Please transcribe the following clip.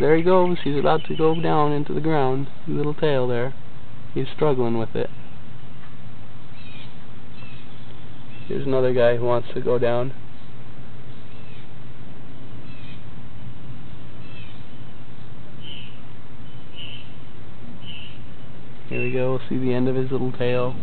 there he goes. He's about to go down into the ground. Little tail there. He's struggling with it. Here's another guy who wants to go down. Here we go. We'll See the end of his little tail.